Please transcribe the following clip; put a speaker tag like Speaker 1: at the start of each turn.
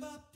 Speaker 1: bop